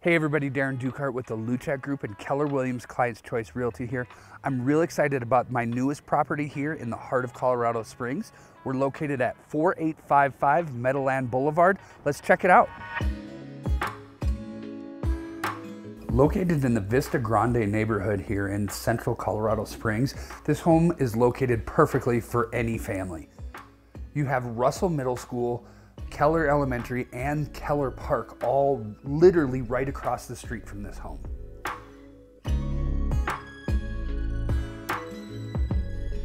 Hey everybody, Darren Dukart with the Luczak Group and Keller Williams Client's Choice Realty here. I'm real excited about my newest property here in the heart of Colorado Springs. We're located at 4855 Meadowland Boulevard. Let's check it out. Located in the Vista Grande neighborhood here in central Colorado Springs, this home is located perfectly for any family. You have Russell Middle School, Keller Elementary, and Keller Park all literally right across the street from this home.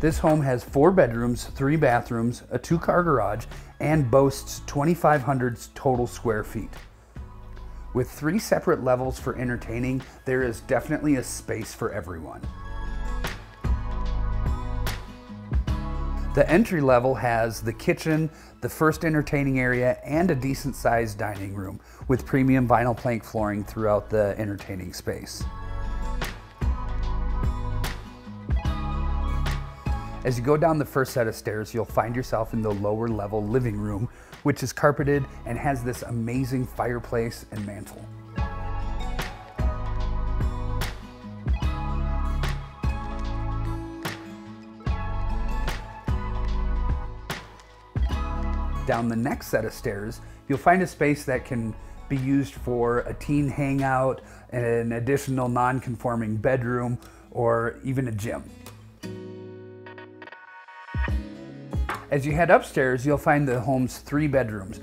This home has four bedrooms, three bathrooms, a two car garage, and boasts 2,500 total square feet. With three separate levels for entertaining, there is definitely a space for everyone. The entry level has the kitchen, the first entertaining area, and a decent sized dining room with premium vinyl plank flooring throughout the entertaining space. As you go down the first set of stairs, you'll find yourself in the lower level living room, which is carpeted and has this amazing fireplace and mantle. Down the next set of stairs, you'll find a space that can be used for a teen hangout, an additional non-conforming bedroom, or even a gym. As you head upstairs, you'll find the home's three bedrooms.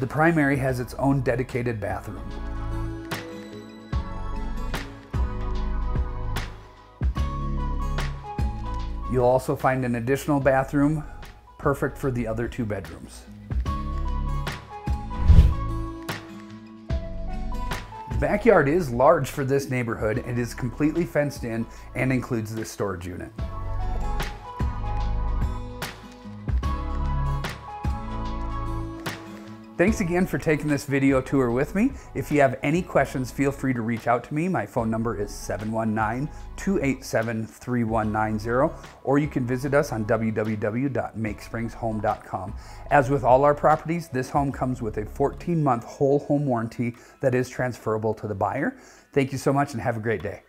The primary has its own dedicated bathroom. You'll also find an additional bathroom, perfect for the other two bedrooms. The backyard is large for this neighborhood and is completely fenced in and includes this storage unit. Thanks again for taking this video tour with me. If you have any questions, feel free to reach out to me. My phone number is 719-287-3190, or you can visit us on www.makespringshome.com. As with all our properties, this home comes with a 14-month whole home warranty that is transferable to the buyer. Thank you so much and have a great day.